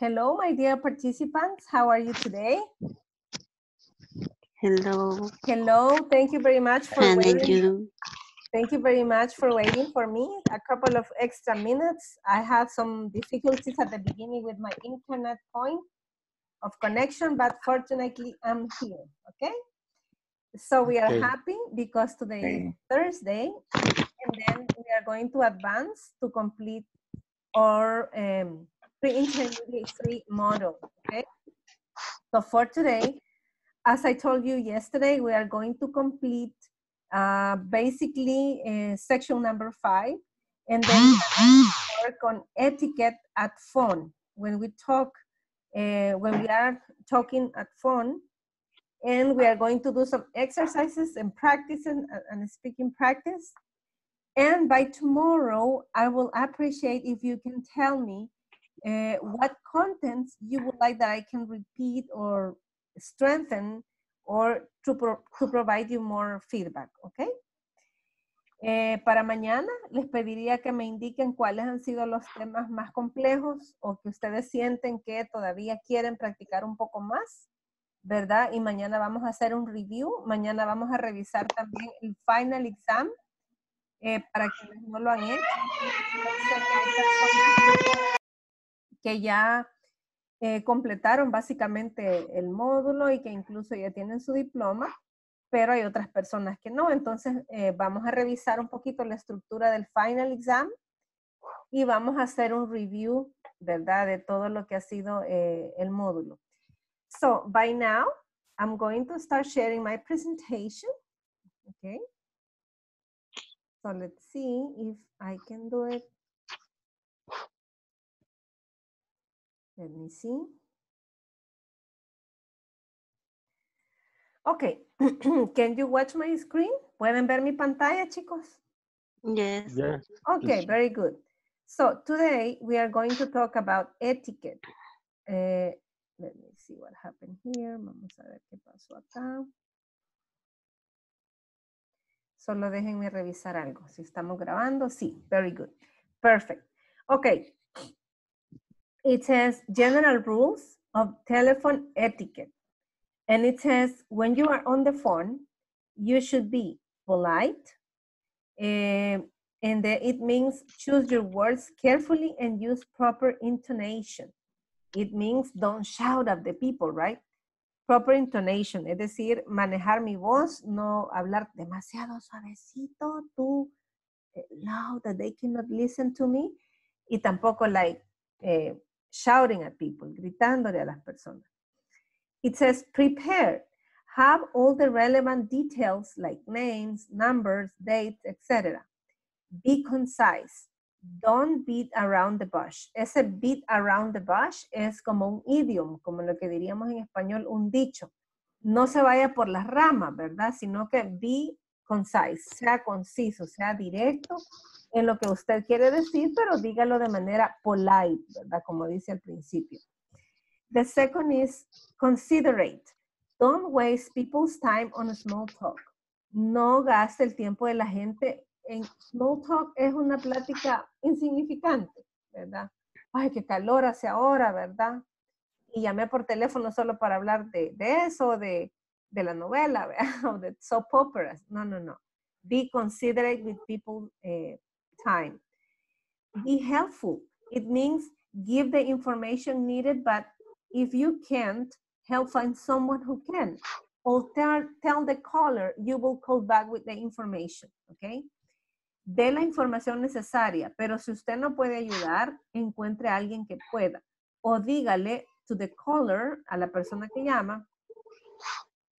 Hello, my dear participants. How are you today? Hello. Hello. Thank you very much for And waiting. thank you. Thank you very much for waiting for me. A couple of extra minutes. I had some difficulties at the beginning with my internet point of connection, but fortunately I'm here, okay? So we are Okay. happy because today is Thursday, and then we are going to advance to complete our um, pre-intermediate three model, okay? So for today, as I told you yesterday, we are going to complete uh, basically uh, section number five, and then work on etiquette at phone. When we talk, uh, when we are talking at phone, and we are going to do some exercises and practice and, and speaking practice. And by tomorrow, I will appreciate if you can tell me uh, what contents you would like that I can repeat or strengthen or to, to provide you more feedback, okay? Eh, para mañana les pediría que me indiquen cuáles han sido los temas más complejos o que ustedes sienten que todavía quieren practicar un poco más, ¿verdad? Y mañana vamos a hacer un review, mañana vamos a revisar también el final exam eh, para quienes no lo han hecho. Que ya eh, completaron básicamente el módulo y que incluso ya tienen su diploma, pero hay otras personas que no. Entonces, eh, vamos a revisar un poquito la estructura del final exam y vamos a hacer un review, ¿verdad? De todo lo que ha sido eh, el módulo. So, by now, I'm going to start sharing my presentation. Okay. So, let's see if I can do it. Let me see. Okay, can you watch my screen? ¿Pueden ver mi pantalla, chicos? Yes. Yes. Okay, Yes. very good. So today we are going to talk about etiquette. Eh, let me see what happened here. Vamos a ver qué pasó acá. Solo déjenme revisar algo. Si estamos grabando, sí, very good. Perfect. Okay. It says general rules of telephone etiquette. And it says when you are on the phone, you should be polite. eh, and it means choose your words carefully and use proper intonation. It means don't shout at the people, right? Proper intonation, es decir, manejar mi voz, no hablar demasiado suavecito, too eh, loud that they cannot listen to me, y tampoco like eh, shouting at people, gritándole a las personas. It says prepare, have all the relevant details like names, numbers, dates, etc. Be concise. Don't beat around the bush. Ese beat around the bush es como un idiom, como lo que diríamos en español, un dicho. No se vaya por las ramas, ¿verdad? Sino que be concise, sea conciso, sea directo en lo que usted quiere decir, pero dígalo de manera polite, ¿verdad? Como dice al principio. The second is considerate. Don't waste people's time on small talk. No gaste el tiempo de la gente en small talk. Es una plática insignificante, ¿verdad? Ay, qué calor hace ahora, ¿verdad? Y llamé por teléfono solo para hablar de, eso, de, de la novela, ¿verdad? O de soap operas. No, no, no. Be considerate with people's eh, time. Be helpful. It means give the information needed, but if you can't, help find someone who can. Or tell, tell the caller you will call back with the information, okay? De la información necesaria, pero si usted no puede ayudar, encuentre a alguien que pueda. O dígale to the caller, a la persona que llama,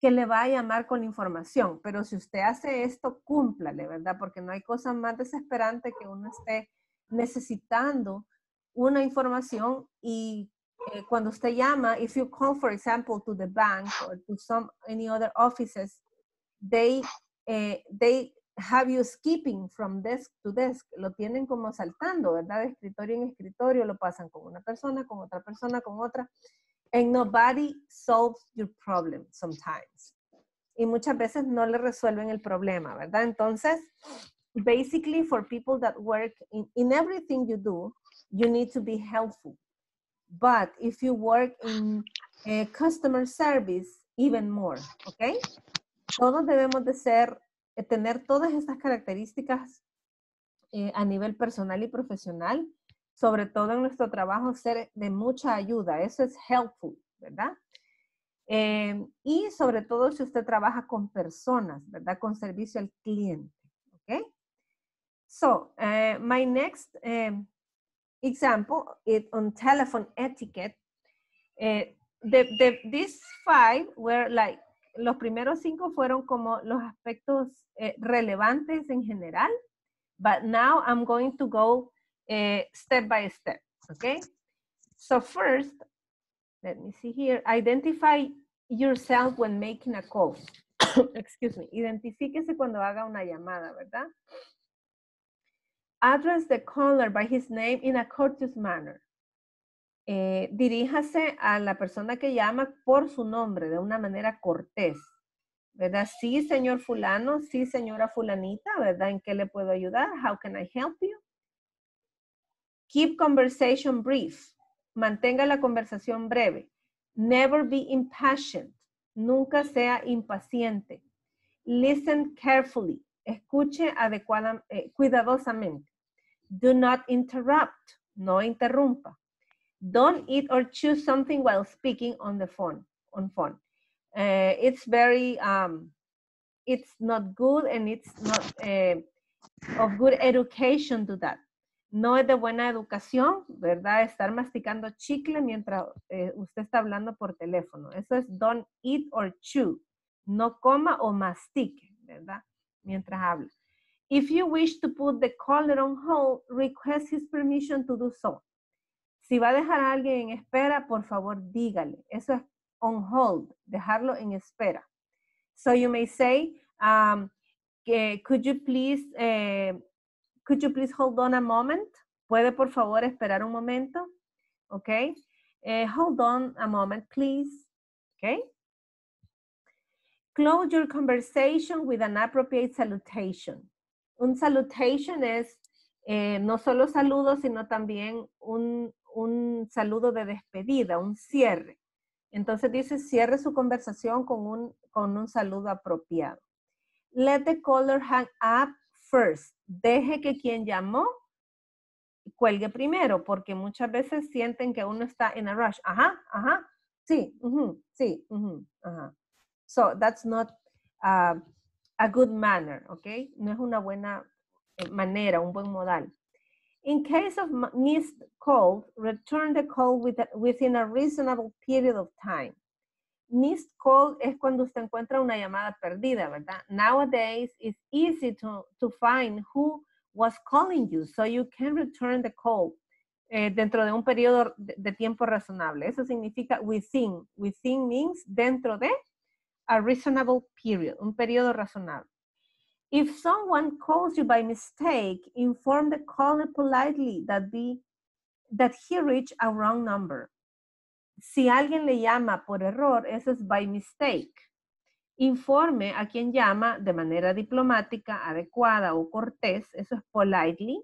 que le va a llamar con información. Pero si usted hace esto, cúmplale, ¿verdad? Porque no hay cosa más desesperante que uno esté necesitando una información y eh, cuando usted llama, if you call, for example, to the bank or to some any other offices, they eh, they have you skipping from desk to desk. Lo tienen como saltando, ¿verdad? De escritorio en escritorio, lo pasan con una persona, con otra persona, con otra. And nobody solves your problem sometimes. Y muchas veces no le resuelven el problema, ¿verdad? Entonces, basically for people that work in, in everything you do, you need to be helpful. But if you work in eh, customer service, even more, ¿ok? Todos debemos de ser, eh, tener todas estas características eh, a nivel personal y profesional, sobre todo en nuestro trabajo, ser de mucha ayuda. Eso es helpful, ¿verdad? Eh, y sobre todo si usted trabaja con personas, ¿verdad? Con servicio al cliente, ¿ok? So, uh, my next um, example is on telephone etiquette. The, the, these five were like, los primeros cinco fueron como los aspectos relevantes en general, but now I'm going to go uh, step by step, okay? So first, let me see here, identify yourself when making a call. Excuse me, identifíquese cuando haga una llamada, ¿verdad? Address the caller by his name in a courteous manner. Eh, diríjase a la persona que llama por su nombre de una manera cortés, ¿verdad? Sí, señor fulano, sí, señora fulanita, ¿verdad? ¿En qué le puedo ayudar? How can I help you? Keep conversation brief. Mantenga la conversación breve. Never be impatient. Nunca sea impaciente. Listen carefully. Escuche adecuada, eh, cuidadosamente. Do not interrupt. No interrumpa. Don't eat or chew something while speaking on the phone. On phone. Uh, it's very, um, it's not good and it's not uh, of good education to that. No es de buena educación, ¿verdad? Estar masticando chicle mientras eh, usted está hablando por teléfono. Eso es don't eat or chew. No coma o mastique, ¿verdad? Mientras habla. If you wish to put the caller on hold, request his permission to do so. Si va a dejar a alguien en espera, por favor, dígale. Eso es on hold, dejarlo en espera. So you may say, um, could you please, uh, could you please hold on a moment? ¿Puede por favor esperar un momento? Okay. Uh, hold on a moment, please. Okay. Close your conversation with an appropriate salutation. Un salutation es eh, no solo saludo, sino también un, un saludo de despedida, un cierre. Entonces dice, cierre su conversación con un, con un saludo apropiado. Let the caller hang up first. Deje que quien llamó cuelgue primero, porque muchas veces sienten que uno está en a rush. Ajá, ajá, sí, sí, ajá. So that's not uh, a good manner, ¿ok? No es una buena eh, manera, un buen modal. In case of missed call, return the call within a reasonable period of time. Missed call es cuando usted encuentra una llamada perdida, ¿verdad? Nowadays, it's easy to, to find who was calling you, so you can return the call eh, dentro de un periodo de, tiempo razonable. Eso significa within. Within means dentro de a reasonable period, un periodo razonable. If someone calls you by mistake, inform the caller politely that, be, that he reached a wrong number. Si alguien le llama por error, eso es by mistake. Informe a quien llama de manera diplomática, adecuada o cortés, eso es politely,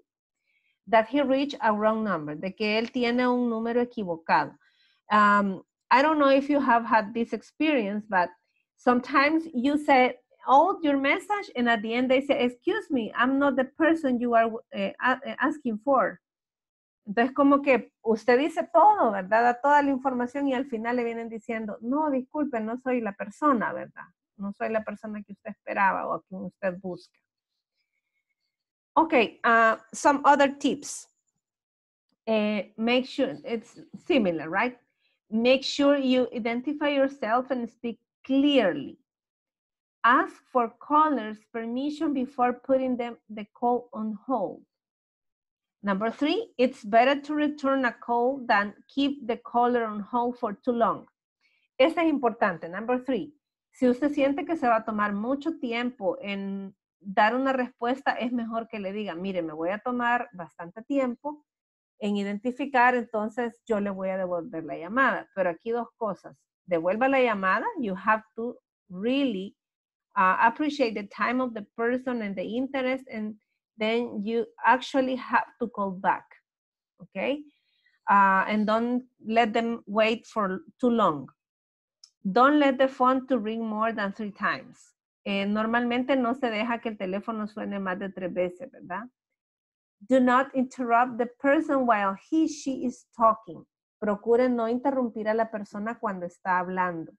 that he reached a wrong number, de que él tiene un número equivocado. Um, I don't know if you have had this experience, but Sometimes you say all your message and at the end they say, excuse me, I'm not the person you are uh, asking for. Entonces como que usted dice todo, ¿verdad? Da toda la información y al final le vienen diciendo, no, disculpe, no soy la persona, ¿verdad? No soy la persona que usted esperaba o a quien usted busca. Okay, uh, some other tips. Uh, make sure it's similar, right? Make sure you identify yourself and speak clearly. Ask for callers permission before putting them the call on hold. Number three, it's better to return a call than keep the caller on hold for too long. Este es importante. Number three, si usted siente que se va a tomar mucho tiempo en dar una respuesta, es mejor que le diga, mire, me voy a tomar bastante tiempo en identificar, entonces yo le voy a devolver la llamada. Pero aquí dos cosas devuelva la llamada, you have to really uh, appreciate the time of the person and the interest, and then you actually have to call back. Okay. uh, and don't let them wait for too long. Don't let the phone to ring more than three times. Eh, normalmente no se deja que el teléfono suene más de tres veces, ¿verdad? Do not interrupt the person while he, she is talking. Procure no interrumpir a la persona cuando está hablando.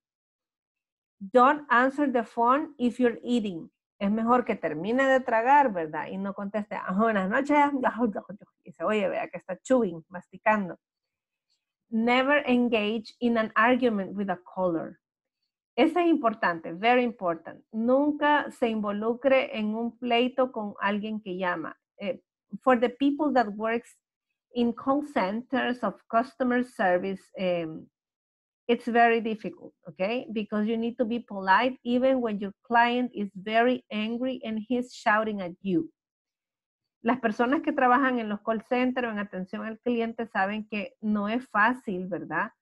Don't answer the phone if you're eating. Es mejor que termine de tragar, ¿verdad? Y no conteste, ah, buenas noches. Y se oye, vea que está chewing, masticando. Never engage in an argument with a caller. Eso es importante, very important. Nunca se involucre en un pleito con alguien que llama. Eh, for the people that works in call centers of customer service, um, it's very difficult, okay? Because you need to be polite even when your client is very angry and he's shouting at you. Las personas que trabajan en los call centers o en atención al cliente saben que no es fácil, ¿verdad?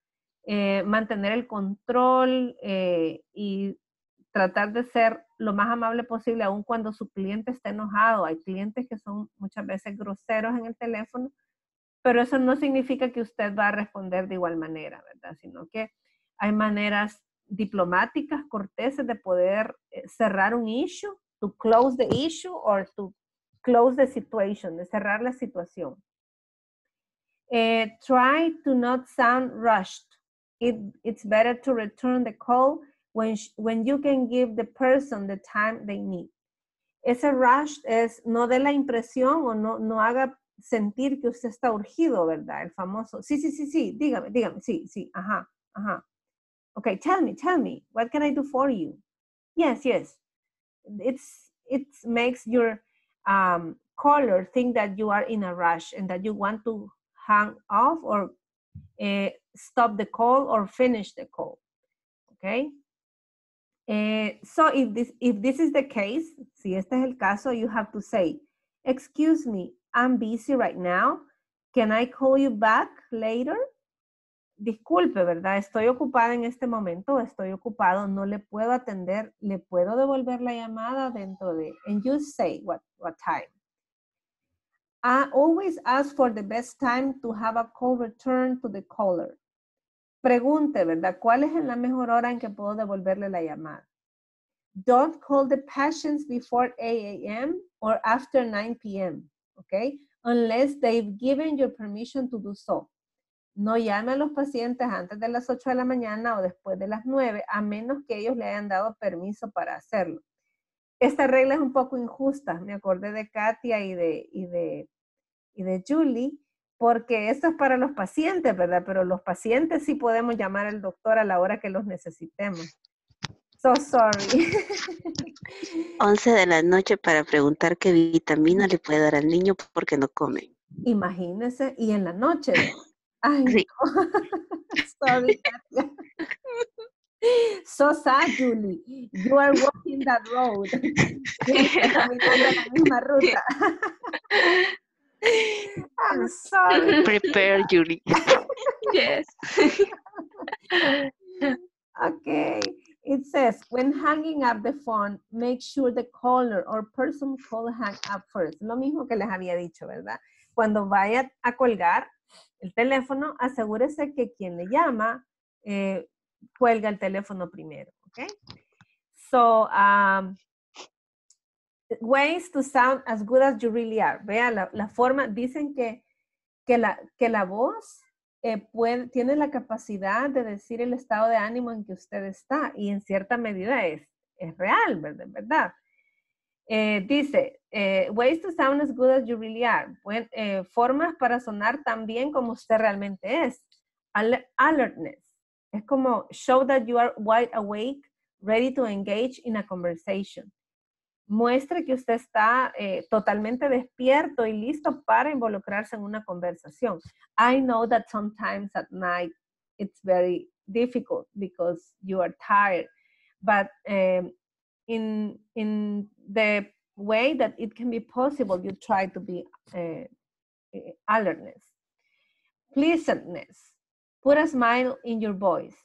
Eh, mantener el control eh, y tratar de ser lo más amable posible, aun cuando su cliente esté enojado. Hay clientes que son muchas veces groseros en el teléfono, pero eso no significa que usted va a responder de igual manera, ¿verdad? Sino que hay maneras diplomáticas, corteses de poder eh, cerrar un issue, to close the issue or to close the situation, de cerrar la situación. try to not sound rushed it, it's better to return the call when, when you can give the person the time they need. Ese rush es no dé la impresión o no, no haga sentir que usted está urgido, ¿verdad? El famoso, sí, sí, sí, sí, dígame, dígame, sí, sí, ajá, ajá. Okay, tell me, tell me, what can I do for you? Yes, yes. It's, it makes your um, caller think that you are in a rush and that you want to hang off or uh, stop the call or finish the call. Okay. Uh, so if this if this is the case, si este es el caso, you have to say, "Excuse me, I'm busy right now. Can I call you back later?" Disculpe, ¿verdad? Estoy ocupada en este momento, estoy ocupado, no le puedo atender, le puedo devolver la llamada dentro de, and you say what, what time. I always ask for the best time to have a call return to the caller. Pregunte, ¿verdad? ¿Cuál es la mejor hora en que puedo devolverle la llamada? Don't call the patients before 8 a.m. or after 9 p.m., okay? Unless they've given you permission to do so. No llame a los pacientes antes de las 8 de la mañana o después de las 9, a menos que ellos le hayan dado permiso para hacerlo. Esta regla es un poco injusta. Me acordé de Katia y de, y de, y de Julie, porque esto es para los pacientes, ¿verdad? Pero los pacientes sí podemos llamar al doctor a la hora que los necesitemos. So sorry. 11 de la noche para preguntar qué vitamina le puede dar al niño porque no come. Imagínese, y en la noche. Ay, sí. sorry, So sad, Julie. You are walking that road. caminando la misma ruta. I'm sorry. Prepare, Julie. yes. okay. It says, when hanging up the phone, make sure the caller or person call hang up first. Lo mismo que les había dicho, ¿verdad? Cuando vaya a colgar el teléfono, asegúrese que quien le llama eh, cuelga el teléfono primero, ¿ok? So, um, ways to sound as good as you really are. Vea la, forma, dicen que, que, la, que la voz eh, tiene la capacidad de decir el estado de ánimo en que usted está y en cierta medida es, es real, ¿verdad? Eh, dice, eh, ways to sound as good as you really are. formas para sonar tan bien como usted realmente es. alertness. Es como show that you are wide awake, ready to engage in a conversation muestre que usted está eh, totalmente despierto y listo para involucrarse en una conversación. I know that sometimes at night it's very difficult because you are tired, but um, in, in the way that it can be possible, you try to be uh, alertness. Pleasantness. Put a smile in your voice.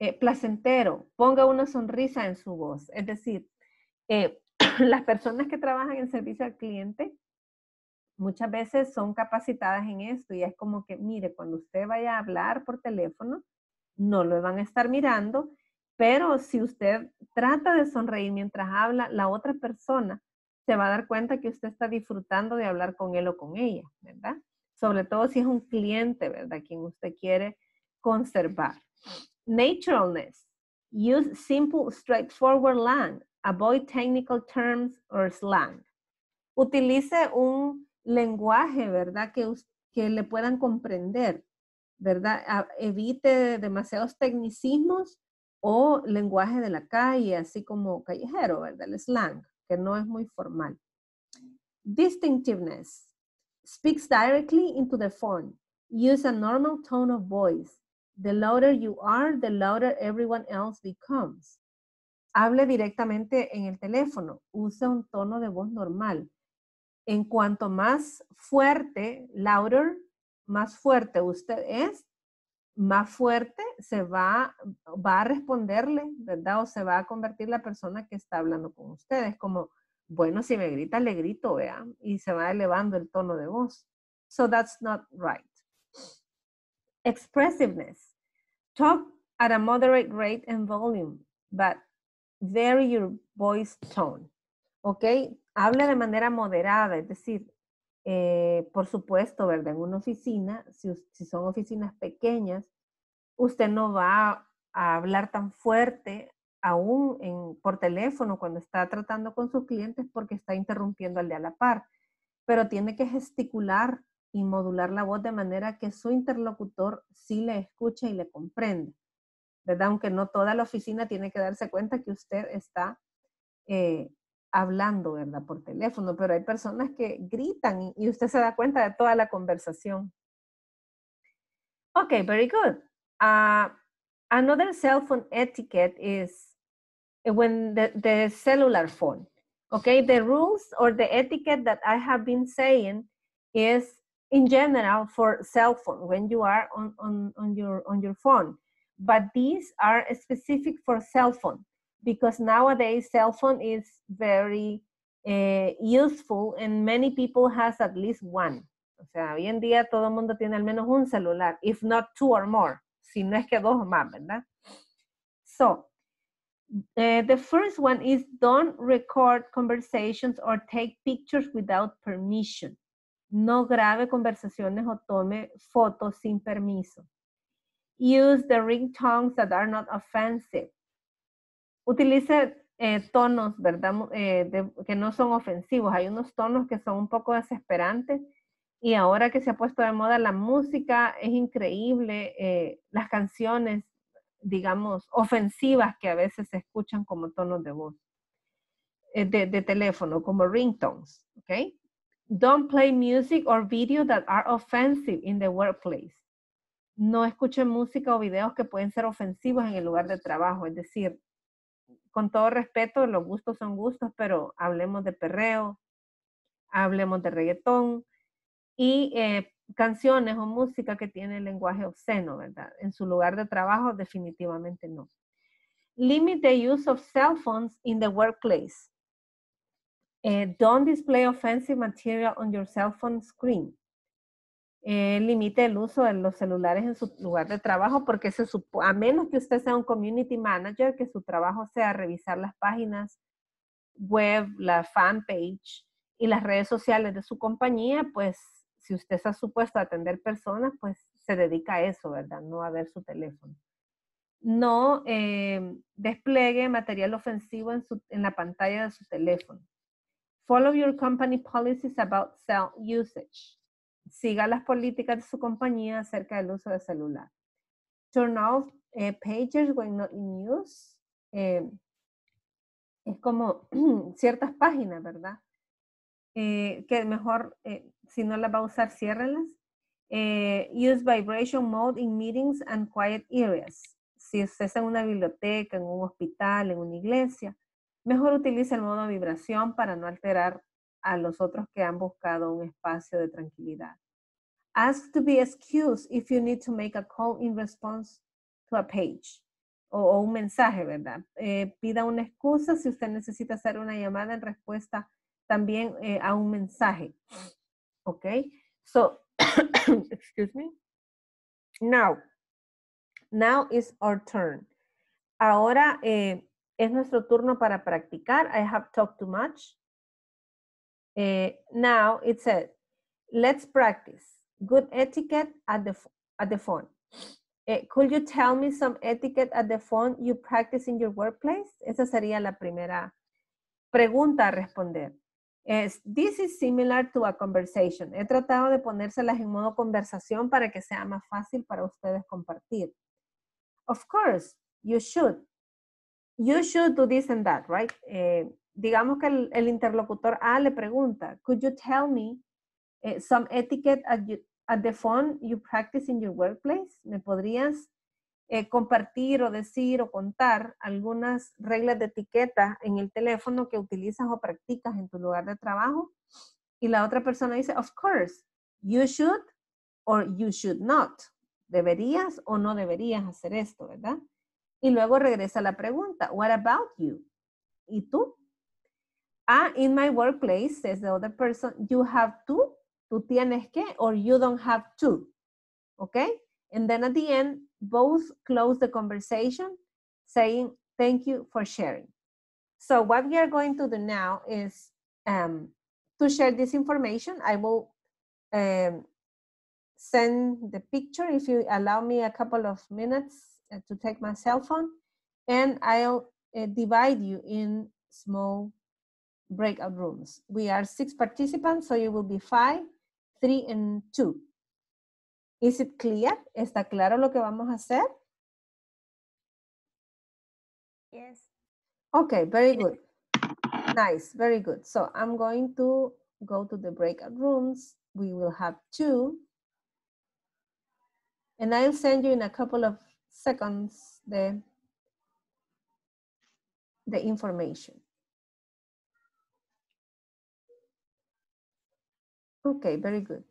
Eh, placentero. Ponga una sonrisa en su voz. Es decir, eh, las personas que trabajan en servicio al cliente muchas veces son capacitadas en esto y es como que, mire, cuando usted vaya a hablar por teléfono, no lo van a estar mirando, pero si usted trata de sonreír mientras habla, la otra persona se va a dar cuenta que usted está disfrutando de hablar con él o con ella, ¿verdad? Sobre todo si es un cliente, ¿verdad? Quien usted quiere conservar. Naturalness. Use simple, straightforward. Avoid technical terms or slang. Utilice un lenguaje, ¿verdad? Que, que le puedan comprender, ¿verdad? Evite demasiados tecnicismos o lenguaje de la calle, así como callejero, ¿verdad? El slang, que no es muy formal. Distinctiveness. Speaks directly into the phone. Use a normal tone of voice. The louder you are, the louder everyone else becomes. Hable directamente en el teléfono. Usa un tono de voz normal. En cuanto más fuerte, louder, más fuerte usted es, más fuerte se va, va a responderle, ¿verdad? O se va a convertir la persona que está hablando con ustedes. Como, bueno, si me grita, le grito, vean, y se va elevando el tono de voz. So that's not right. Expressiveness. Talk at a moderate rate and volume, but vary your voice tone. ¿Ok? Hable de manera moderada, es decir, eh, por supuesto, ¿verdad? En una oficina, si, son oficinas pequeñas, usted no va a hablar tan fuerte aún en, por teléfono cuando está tratando con sus clientes porque está interrumpiendo al de a la par, pero tiene que gesticular y modular la voz de manera que su interlocutor sí le escuche y le comprende, ¿verdad? Aunque no toda la oficina tiene que darse cuenta que usted está eh, hablando, ¿verdad? Por teléfono, pero hay personas que gritan y, usted se da cuenta de toda la conversación. Okay, very good. Uh, another cell phone etiquette is when the, the cellular phone. Okay, the rules or the etiquette that I have been saying is in general for cell phone when you are on, on, on your on your phone. But these are specific for cell phone because nowadays cell phone is very uh, useful and many people has at least one. O sea, hoy en día todo el mundo tiene al menos un celular, if not two or more, si no es que dos o más, ¿verdad? So, uh, the first one is don't record conversations or take pictures without permission. No grabe conversaciones o tome fotos sin permiso. Use the ringtones that are not offensive utilice eh, tonos, ¿verdad? Eh, que no son ofensivos. Hay unos tonos que son un poco desesperantes y ahora que se ha puesto de moda la música, es increíble eh, las canciones, digamos, ofensivas que a veces se escuchan como tonos de voz, de, teléfono, como ringtones. Don't play music or video that are offensive in the workplace. No escuchen música o videos que pueden ser ofensivos en el lugar de trabajo, es decir, con todo respeto, los gustos son gustos, pero hablemos de perreo, hablemos de reggaetón y eh, canciones o música que tiene lenguaje obsceno, ¿verdad? En su lugar de trabajo definitivamente no. Limit the use of cell phones in the workplace. Eh, don't display offensive material on your cell phone screen. Eh, limite el uso de los celulares en su lugar de trabajo porque a menos que usted sea un community manager, que su trabajo sea revisar las páginas web, la fanpage y las redes sociales de su compañía, pues si usted está supuesto atender personas, pues se dedica a eso, ¿verdad? No a ver su teléfono. No eh, despliegue material ofensivo en, su, en la pantalla de su teléfono. Follow your company policies about cell usage siga las políticas de su compañía acerca del uso de celular. Turn off eh, pages when not in use. Eh, es como ciertas páginas, ¿verdad? Eh, que mejor, si no las va a usar, ciérrelas. use vibration mode in meetings and quiet areas. Si usted está en una biblioteca, en un hospital, en una iglesia, mejor utilice el modo vibración para no alterar a los otros que han buscado un espacio de tranquilidad. Ask to be excused if you need to make a call in response to a page o, un mensaje, ¿verdad? Eh, pida una excusa si usted necesita hacer una llamada en respuesta también eh, a un mensaje. Okay, so, excuse me. Now, now is our turn. Ahora eh, es nuestro turno para practicar. I have talked too much. Eh, now it said, let's practice. Good etiquette at the, at the phone. Eh, could you tell me some etiquette at the phone you practice in your workplace? Esa sería la primera pregunta a responder. Es, this is similar to a conversation. He tratado de ponérselas en modo conversación para que sea más fácil para ustedes compartir. Of course, you should. You should do this and that, right? Eh, digamos que el, el, interlocutor A le pregunta, could you tell me eh, some etiquette at, you, at, the phone you practice in your workplace? ¿Me podrías eh, compartir o decir o contar algunas reglas de etiqueta en el teléfono que utilizas o practicas en tu lugar de trabajo? Y la otra persona dice, of course, you should or you should not. ¿Deberías o no deberías hacer esto, verdad? Y luego regresa la pregunta, what about you? ¿Y tú? Ah, in my workplace, says the other person, you have to, tú tienes que, or you don't have to. Okay? And then at the end, both close the conversation saying, thank you for sharing. So what we are going to do now is um, to share this information. I will um, send the picture if you allow me a couple of minutes uh, to take my cell phone and I'll uh, divide you in small breakout rooms. We are six participants, so you will be five, three, and two. Is it clear? ¿Está claro lo que vamos a hacer? Yes. Okay, very good. Nice, very good. So I'm going to go to the breakout rooms. We will have two. And I'll send you in a couple of seconds the, the information. Okay, very good.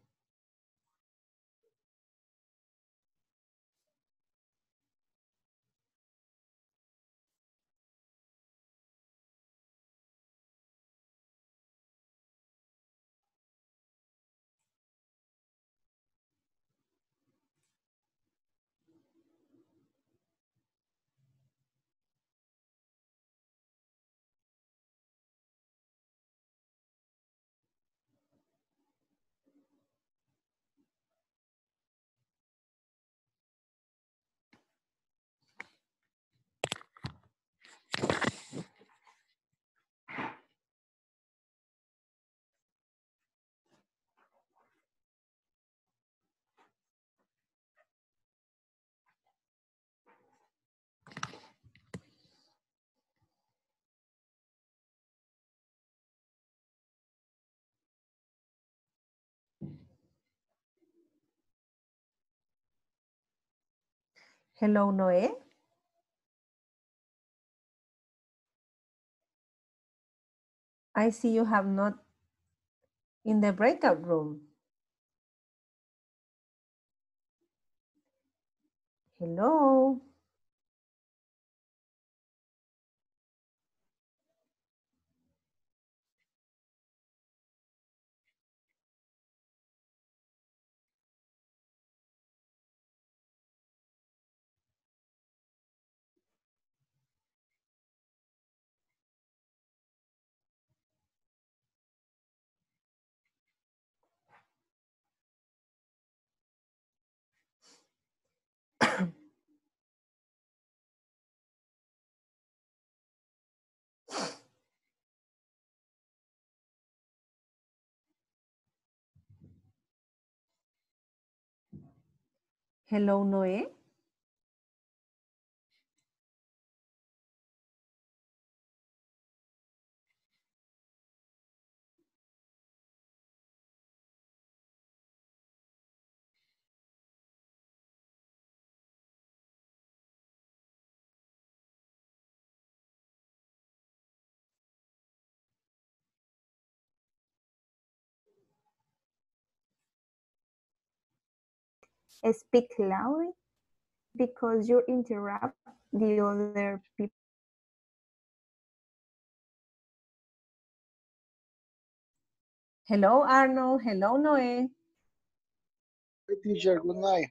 Hello, Noé. I see you have not in the breakout room. Hello. Hello, Noé. Speak loudly because you interrupt the other people. Hello, Arnold. Hello, Noé. Hi, teacher. Good night.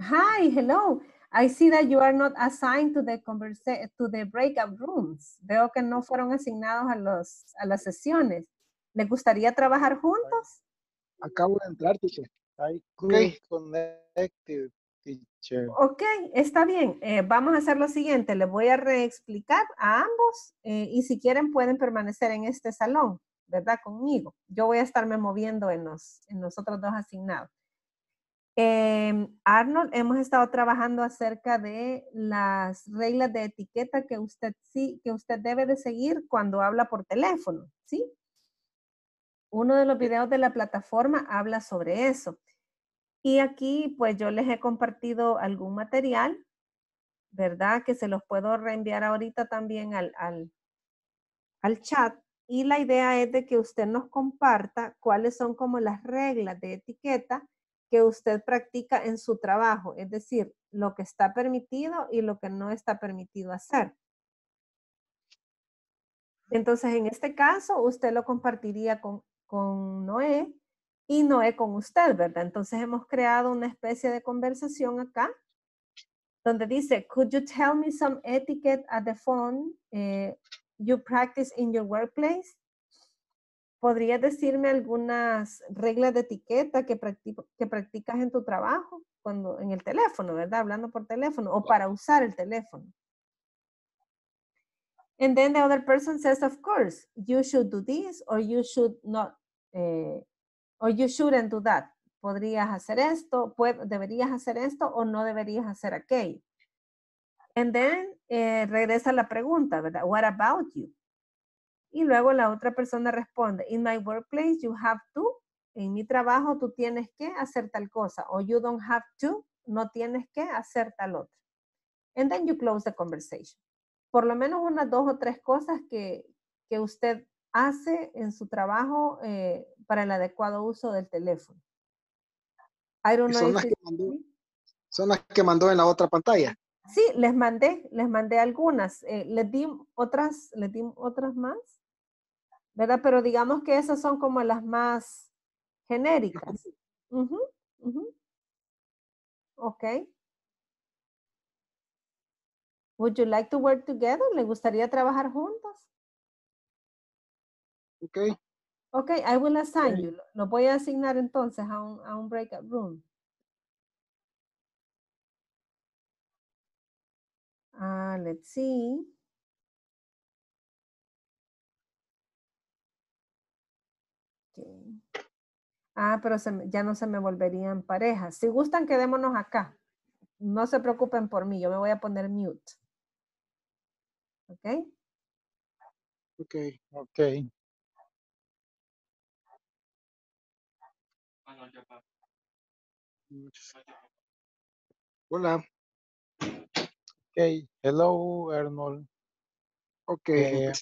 Hi, hello. I see that you are not assigned to the conversa to the breakout rooms. Veo que no fueron asignados a los a las sesiones. ¿Les gustaría trabajar juntos? Acabo de entrar, teacher. Hi, Good. connected, teacher. Ok, está bien. Eh, vamos a hacer lo siguiente. Les voy a reexplicar a ambos eh, y si quieren pueden permanecer en este salón, ¿verdad? Conmigo. Yo voy a estarme moviendo en los, en los otros dos asignados. Em, Arnold, hemos estado trabajando acerca de las reglas de etiqueta que usted sí, que usted debe de seguir cuando habla por teléfono, ¿sí? Uno de los videos de la plataforma habla sobre eso. Y aquí, pues yo les he compartido algún material, ¿verdad? Que se los puedo reenviar ahorita también al, al, chat. Y la idea es de que usted nos comparta cuáles son como las reglas de etiqueta que usted practica en su trabajo, es decir, lo que está permitido y lo que no está permitido hacer. Entonces, en este caso, usted lo compartiría con, con Noé y Noé con usted, ¿verdad? Entonces, hemos creado una especie de conversación acá donde dice, could you tell me some etiquette at the phone eh, you practice in your workplace? ¿Podrías decirme algunas reglas de etiqueta que, practico, que practicas en tu trabajo? Cuando, en el teléfono, ¿verdad? Hablando por teléfono o para usar el teléfono. And then the other person says, of course, you should do this or you should not, eh, or you shouldn't do that. Podrías hacer esto, deberías hacer esto o no deberías hacer aquello. And then eh, regresa la pregunta, ¿verdad? What about you? Y luego la otra persona responde, in my workplace you have to, en mi trabajo tú tienes que hacer tal cosa, o you don't have to, no tienes que hacer tal otra. And then you close the conversation. Por lo menos unas dos o tres cosas que, que usted hace en su trabajo eh, para el adecuado uso del teléfono. Son, las que mandó, son las que mandó en la otra pantalla. Sí, les mandé, les mandé algunas. Eh, les di otras, les di otras más. ¿verdad? Pero digamos que esas son como las más genéricas. Uh -huh, uh -huh. Ok. Would you like to work together? ¿Le gustaría trabajar juntos? Ok. Ok, I will assign okay. you. Lo voy a asignar entonces a un, a un breakout room. Uh, let's see. Okay. Ah, pero se, ya no se me volverían parejas. Si gustan, quedémonos acá. No se preocupen por mí, yo me voy a poner mute. ¿Ok? Ok, ok. Hola. Okay, hello Arnold. Okay. Uh,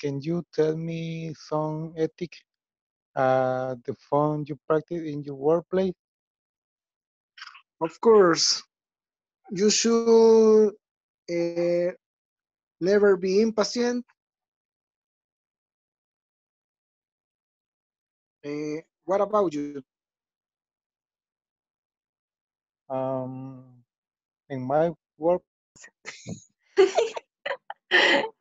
can you tell me some ethic uh, the phone you practice in your workplace? Of course. You should uh, never be impatient. Uh, what about you? Um, in my work.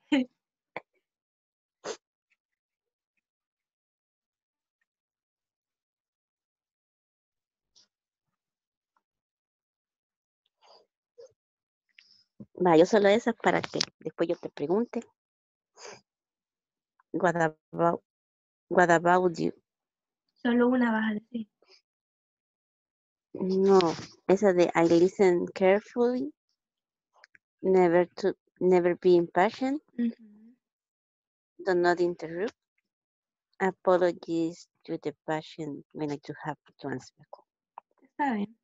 Va, yo solo esas para que después yo te pregunte. What about, what about you? Solo una vas a decir. No, esa de I listen carefully, never to never be impatient, Mm -hmm. do not interrupt, apologies to the patient when I do have to answer. Está bien.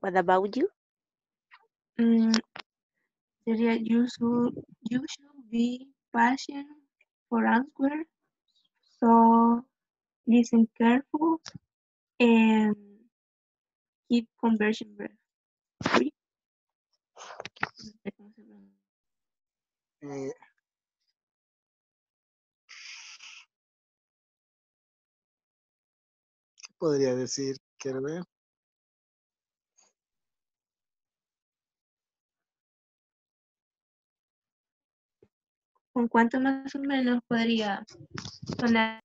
What about you? Mm, um, Seria you should, you should be patient for answer. So listen careful and keep conversion free. Yeah. podría decir? Quiero ver. ¿Con cuánto más o menos podría sonar?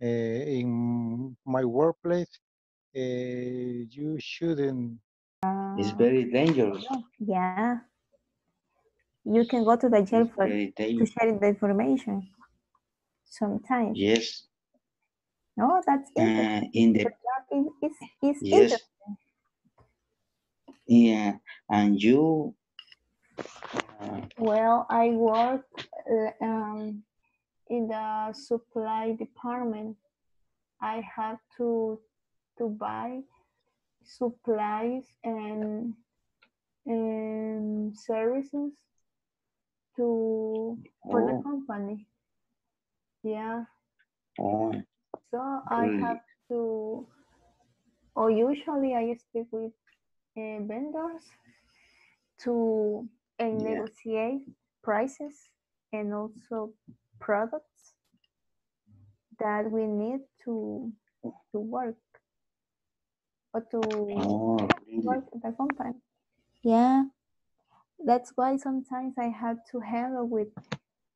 Eh, in my workplace, eh, you shouldn't. It's very dangerous. Yeah. You can go to the jail It's for very to share the information. Sometimes. Yes. No, that's interesting. Uh, in the Your job is, is, is yes. interesting. Yeah, and you. Well, I work uh, um, in the supply department. I have to to buy supplies and and services to for the oh, company. Yeah. oh, So I Really? have to, or usually I speak with uh, vendors to uh, Yeah. negotiate prices and also products that we need to to work or to oh, work at the company. Yeah, that's why sometimes I have to handle with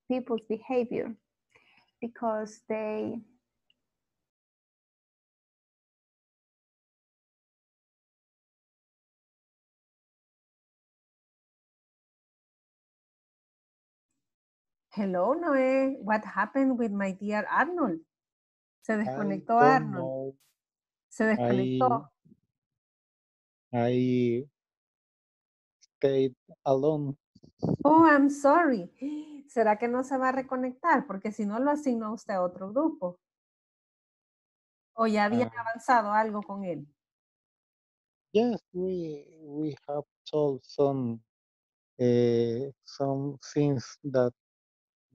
people's behavior because they Hello, Noé. What happened with my dear Arnold? Se desconectó Arnold. know. Se desconectó. I stayed alone. Oh, I'm sorry. ¿Será que no se va a reconectar? Porque si no lo asignó usted a otro grupo. ¿O ya había Ah. avanzado algo con él? Yes, we we have told some uh, some things that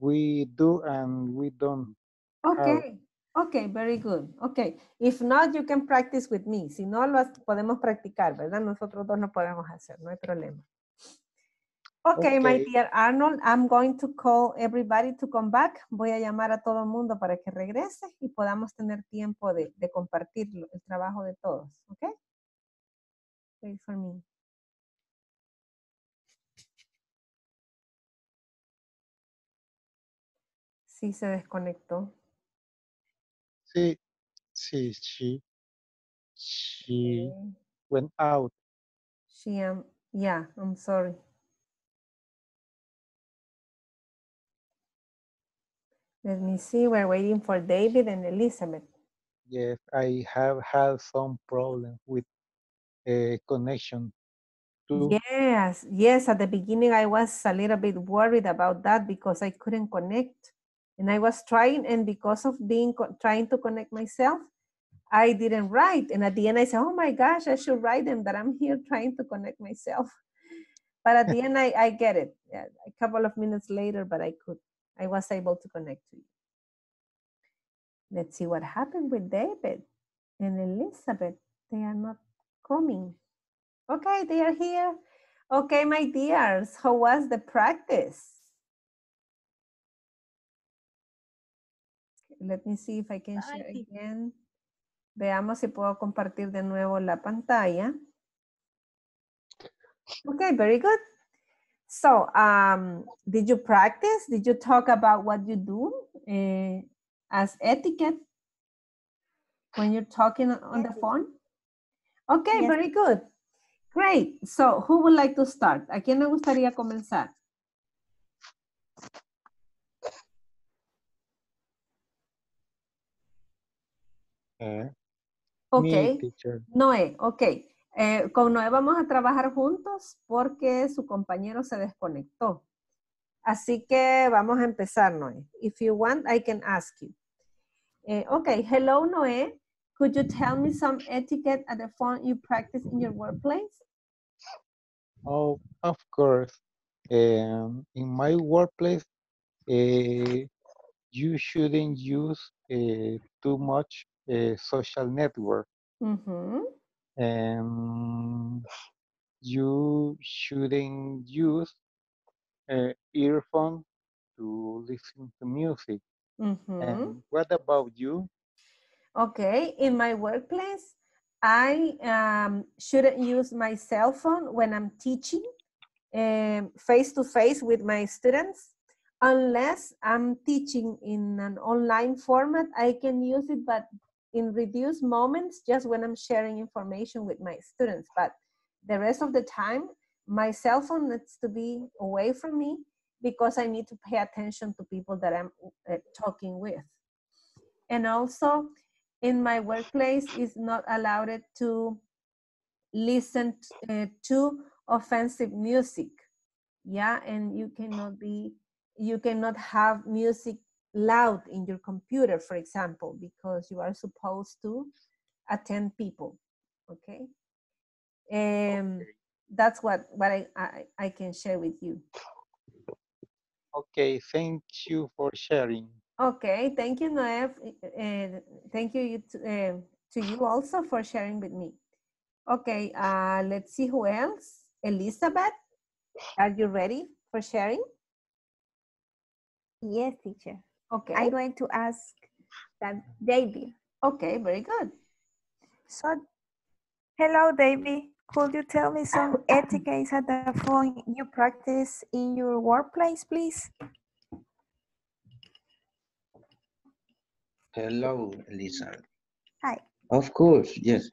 we do and we don't. have. Okay, okay, very good. Okay, if not, you can practice with me. Si no, lo podemos practicar, ¿verdad? Nosotros dos lo podemos hacer, no hay problema. Okay, my Okay. dear Arnold, I'm going to call everybody to come back. Voy a llamar a todo el mundo para que regrese y podamos tener tiempo de, de compartir el trabajo de todos, ¿ok? Wait for me. Sí, se desconectó. Sí, sí, she she Okay. went out. She am, yeah, I'm sorry. Let me see, we're waiting for David and Elizabeth. Yes, I have had some problem with a connection too. Yes, yes, at the beginning I was a little bit worried about that because I couldn't connect. And I was trying, and because of being trying to connect myself, I didn't write. And at the end I said, oh my gosh, I should write them that I'm here trying to connect myself. But at the end I, I get it. Yeah, a couple of minutes later, but I could, I was able to connect to you. Let's see what happened with David and Elizabeth. They are not coming. Okay, they are here. Okay, my dears, how was the practice? Let me see if I can share Ay. again. Veamos si puedo compartir de nuevo la pantalla. Okay, very good. So, um, did you practice? Did you talk about what you do eh, as etiquette when you're talking on- the phone? Okay, Yes. very good. Great. So, who would like to start? ¿A quién le gustaría comenzar? Okay. Me, teacher. Noé, ok. Eh, con Noé vamos a trabajar juntos porque su compañero se desconectó. Así que vamos a empezar, Noé. If you want, I can ask you. Eh, okay, hello, Noé. Could you tell me some etiquette at the phone you practice in your workplace? Oh, of course. Um, in my workplace, uh, you shouldn't use uh, too much uh, social network. Mhm. and you shouldn't use uh, earphone to listen to music. Mhm. And what about you? Okay, in my workplace, I um, shouldn't use my cell phone when I'm teaching face to face with my students. Unless I'm teaching in an online format, I can use it, but in reduced moments, just when I'm sharing information with my students. But the rest of the time, my cell phone needs to be away from me because I need to pay attention to people that I'm uh, talking with. And also, in my workplace, is not allowed to listen uh, to offensive music. Yeah, and you cannot be, you cannot have music loud in your computer, for example, because you are supposed to attend people. Okay. Um, that's what what I, I I can share with you. Okay, thank you for sharing. Okay, thank you, Noev. Uh, thank you you to, uh, to you also for sharing with me. Okay, uh, let's see who else. Elizabeth, are you ready for sharing? Yes, teacher. Okay. I'm going to ask that David. Okay, very good. So, hello, David. Could you tell me some etiquettes at the phone you practice in your workplace, please? Hello, Lisa. Hi. Of course, yes.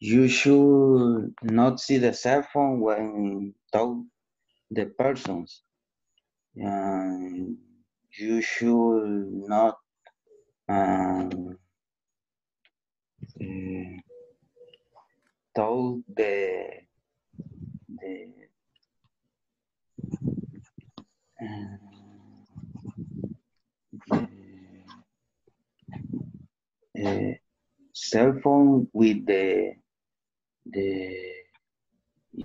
You should not see the cell phone when talk the persons. And you should not um, eh, talk the the the, uh, cell phone with the the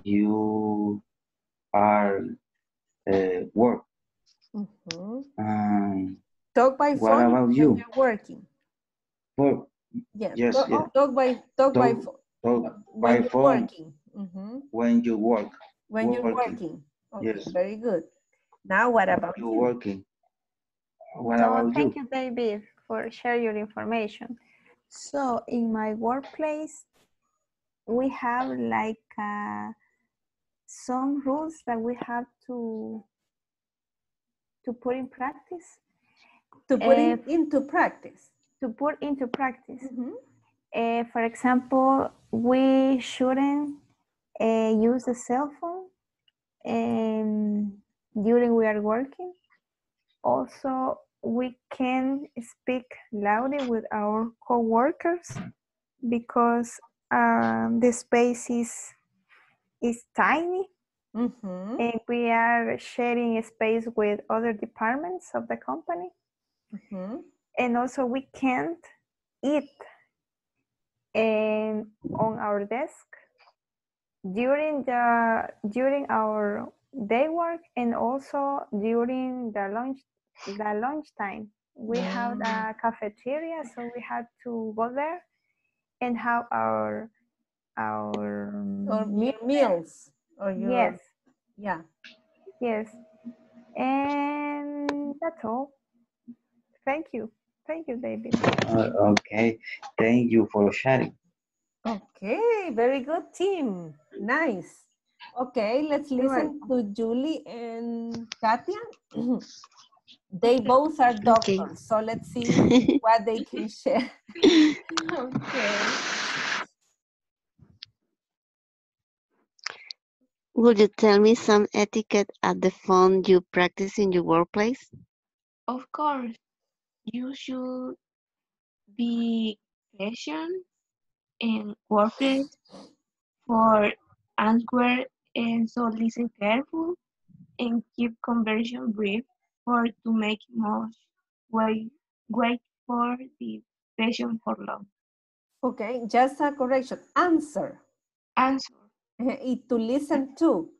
you are uh, work. Mhm. Um, Talk by What phone about when you? you're working. work Yes. Yes, talk, yeah. talk by talk by Talk- phone talk when by you're phone working. Mhm. when you work. When you're Working. working. Okay, Yes. very good. Now, what about You you? working. What No, about thank you? you, David, for sharing your information. So, in my workplace, we have like uh, some rules that we have to to put in practice. To put Eh, it into practice. To put into practice. Mhm. Uh, for example, we shouldn't uh, use the cell phone um, during we are working. Also, we can speak loudly with our coworkers because um, the space is is tiny Mhm. and we are sharing a space with other departments of the company. Mhm. and also we can't eat um, on our desk during the during our day work and also during the lunch the lunch time we have a cafeteria so we had to go there and have our our meal meals. Or your yes yeah. yes and that's all thank you thank you david Uh, okay. Thank you for sharing. Okay, very good team. Nice. Okay, let's listen to Julie and Katia. they both are doctors, so let's see what they can share. Okay. Would you tell me some etiquette at the phone you practice in your workplace? Of course, you should be patient and cooperative for answer and so listen careful and keep conversation brief for to make most wait wait for the patient for long. Okay, just a correction. Answer. Answer. Y to listen to.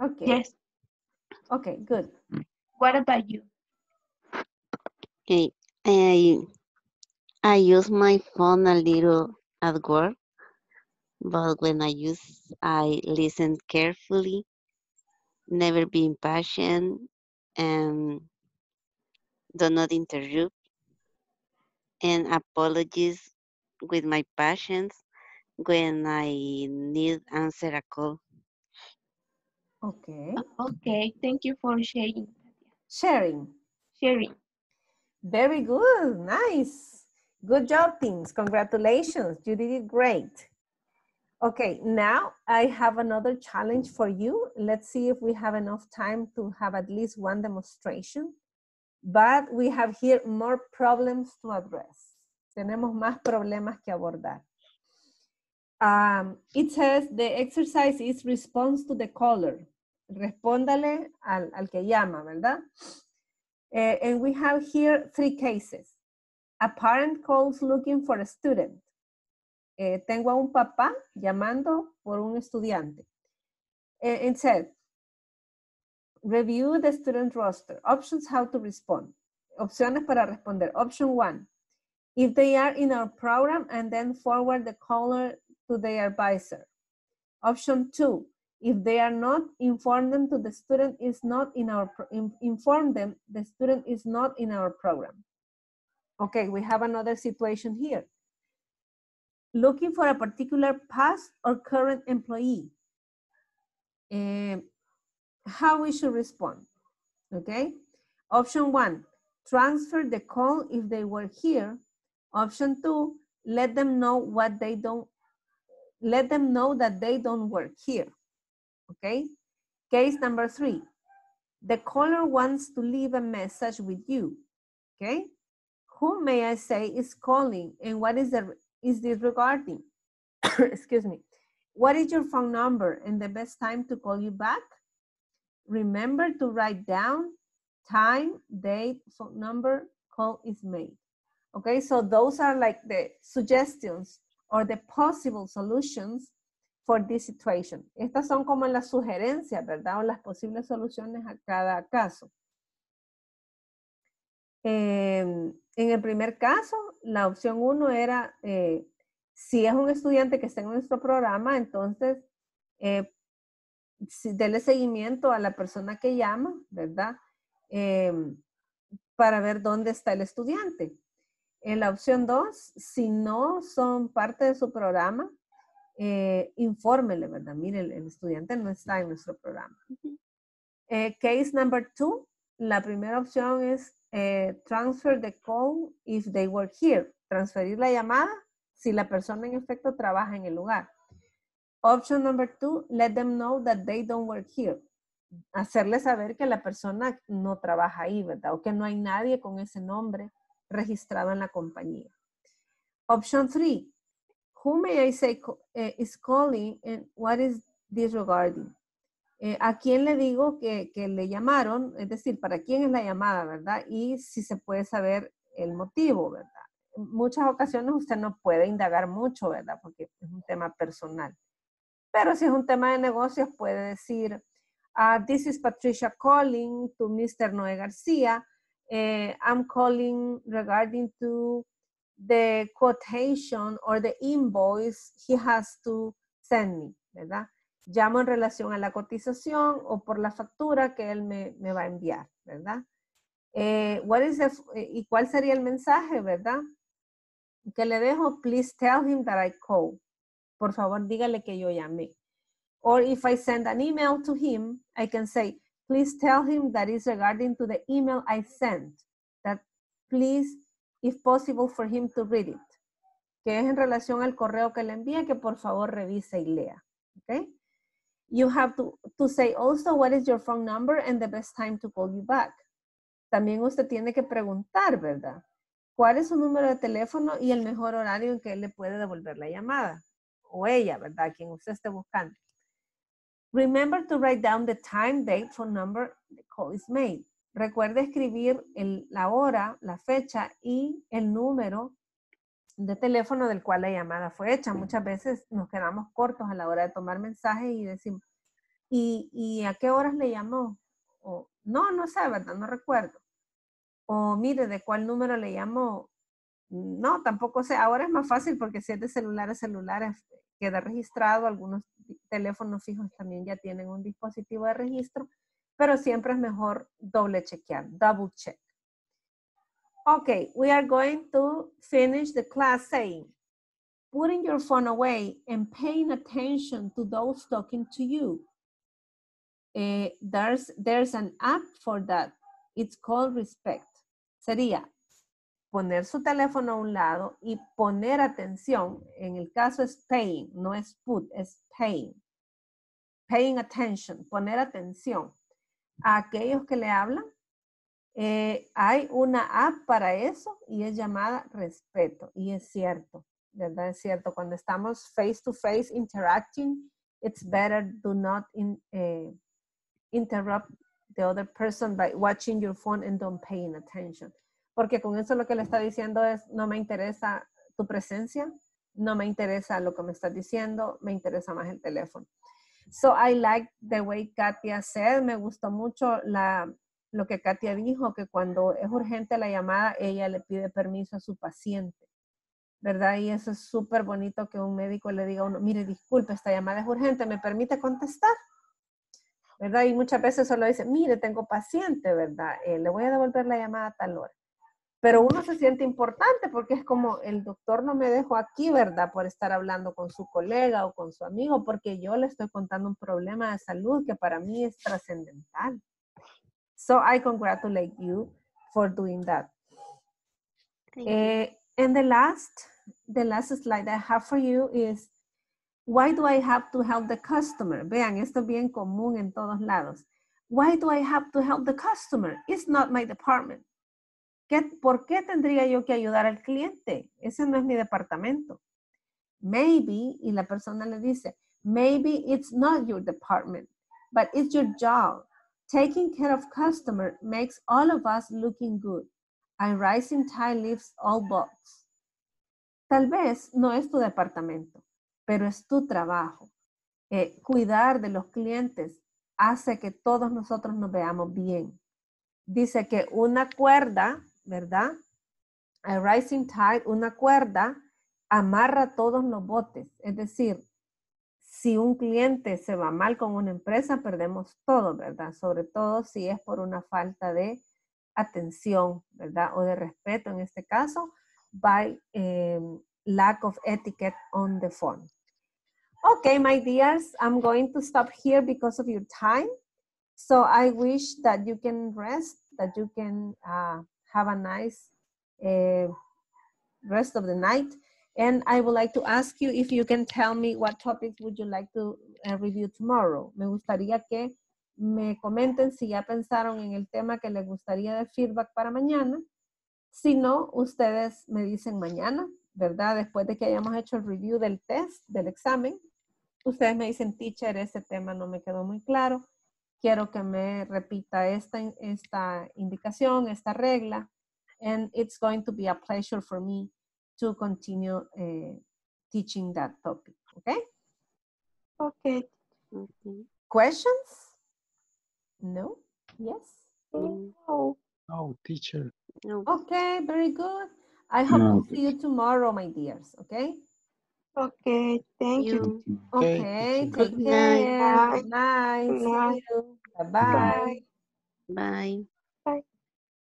Okay. Yes. Okay, good. What about you? Okay, I I use my phone a little at work, but when I use, I listen carefully, never be impatient, and do not interrupt. and apologies with my patients when I need answer a call. Okay. Okay, thank you for sharing. Sharing. Sharing. Very good. Nice. Good job, teams. Congratulations. You did it great. Okay, now I have another challenge for you. Let's see if we have enough time to have at least one demonstration. But we have here more problems to address. Tenemos más problemas que abordar. Um, it says the exercise is response to the caller. Respóndale al, al que llama, ¿verdad? Eh, and we have here three cases. A parent calls looking for a student. Eh, tengo a un papá llamando por un estudiante. Eh, it said, review the student roster. Options how to respond. Opciones para responder. Option one, if they are in our program and then forward the caller to their advisor. Option two, if they are not, inform them to the student is not in our, inform them the student is not in our program. Okay, we have another situation here. Looking for a particular past or current employee. Eh, how we should respond, okay? Option one, transfer the call if they were here. Option two, let them know what they don't, let them know that they don't work here, okay? Case number three, the caller wants to leave a message with you, okay? Who may I say is calling and what is the, is this regarding? Excuse me. What is your phone number and the best time to call you back? Remember to write down time, date, phone number, call is made. Okay, so those are like the suggestions or the possible solutions for this situation. Estas son como las sugerencias, ¿verdad? O las posibles soluciones a cada caso. Eh, en el primer caso, la opción uno era, eh, si es un estudiante que está en nuestro programa, entonces eh, dele seguimiento a la persona que llama, ¿verdad? Em, para ver dónde está el estudiante. En la opción 2, si no son parte de su programa, eh, infórmele, ¿verdad? Mire, el, el estudiante no está en nuestro programa. Eh, case number 2, la primera opción es eh, transfer the call if they were here. Transferir la llamada si la persona en efecto trabaja en el lugar. Option number two, let them know that they don't work here. Hacerle saber que la persona no trabaja ahí, ¿verdad? O que no hay nadie con ese nombre registrado en la compañía. Option three, who may I say eh, is calling and what is this regarding? Eh, ¿A quién le digo que, que le llamaron? Es decir, ¿para quién es la llamada, verdad? Y si se puede saber el motivo, ¿verdad? Muchas ocasiones usted no puede indagar mucho, ¿verdad? Porque es un tema personal. Pero si es un tema de negocios, puede decir, ah, this is Patricia calling to Mr. Noé García. Eh, I'm calling regarding to the quotation or the invoice he has to send me, ¿verdad? Llamo en relación a la cotización o por la factura que él me, me va a enviar, ¿verdad? Eh, what is the eh, ¿Y cuál sería el mensaje, verdad? Que le dejo, please tell him that I called por favor dígale que yo llamé. Or if I send an email to him, I can say, please tell him that is regarding to the email I sent. That please, if possible, for him to read it. Que es en relación al correo que le envíe, que por favor revise y lea. Okay? You have to, to say also what is your phone number and the best time to call you back. También usted tiene que preguntar, ¿verdad? ¿Cuál es su número de teléfono y el mejor horario en que él le puede devolver la llamada? o ella, ¿verdad? Quien usted esté buscando. Remember to write down the time, date, phone number the call is made. Recuerde escribir el- la hora, la fecha y el número de teléfono del cual la llamada fue hecha. Muchas veces nos quedamos cortos a la hora de tomar mensajes y decimos, ¿y, y a qué horas le llamó? O, no, no sé, ¿verdad? No recuerdo. O mire, ¿de cuál número le llamó? No, tampoco sé. Ahora es más fácil porque si es de celulares, celulares queda registrado. Algunos teléfonos fijos también ya tienen un dispositivo de registro, pero siempre es mejor doble chequear, double check. Okay, we are going to finish the class saying, putting your phone away and paying attention to those talking to you. Eh, there's, there's an app for that. It's called Respect. Sería poner su teléfono a un lado y poner atención. En el caso es paying, no es put, es paying. Paying attention, poner atención a aquellos que le hablan. Eh, hay una app para eso y es llamada Respeto. Y es cierto, ¿verdad? Es cierto. Cuando estamos face to face interacting, it's better do not in, eh, interrupt the other person by watching your phone and don't paying attention. Porque con eso lo que le está diciendo es, no me interesa tu presencia, no me interesa lo que me estás diciendo, me interesa más el teléfono. So I like the way Katia said, me gustó mucho lo que Katia dijo, que cuando es urgente la llamada, ella le pide permiso a su paciente, ¿verdad? Y eso es súper bonito que un médico le diga a uno, mire, disculpe, esta llamada es urgente, ¿me permite contestar? ¿Verdad? Y muchas veces solo dice, mire, tengo paciente, ¿verdad? Eh, le voy a devolver la llamada a tal hora. Pero uno se siente importante porque es como el doctor no me dejó aquí, ¿verdad? Por estar hablando con su colega o con su amigo, porque yo le estoy contando un problema de salud que para mí es trascendental. So I congratulate you for doing that. Eh, and the last, the last slide I have for you is, why do I have to help the customer? Vean, esto es bien común en todos lados. Why do I have to help the customer? It's not my department. ¿Qué, ¿Por qué tendría yo que ayudar al cliente? Ese no es mi departamento. Maybe, y la persona le dice, maybe it's not your department, but it's your job. Taking care of customer makes all of us looking good. And rising tide lifts all boats. Tal vez no es tu departamento, pero es tu trabajo. Eh, cuidar de los clientes hace que todos nosotros nos veamos bien. Dice que una cuerda, ¿verdad? A rising tide, una cuerda amarra todos los botes. Es decir, si un cliente se va mal con una empresa, perdemos todo, ¿verdad? Sobre todo si es por una falta de atención, ¿verdad? O de respeto en este caso, by um, lack of etiquette on the phone. Okay, my dears, I'm going to stop here because of your time. So I wish that you can rest, that you can uh, have a nice uh, rest of the night. And I would like to ask you if you can tell me what topics would you like to uh, review tomorrow. Me gustaría que me comenten si ya pensaron en el tema que les gustaría de feedback para mañana. Si no, ustedes me dicen mañana, ¿verdad? Después de que hayamos hecho el review del test, del examen, ustedes me dicen, teacher, ese tema no me quedó muy claro. Quiero que me repita esta, esta indicación, esta regla. And it's going to be a pleasure for me to continue uh, teaching that topic. Okay? Okay. Okay. Questions? No? Yes? Oh, No, teacher. No. Okay, very good. I hope No, to see you tomorrow, my dears. Okay? Okay. Thank you. You. Okay, Okay, teacher. take Good night. Bye. Good night. Good night. Bye-bye. Bye. Bye.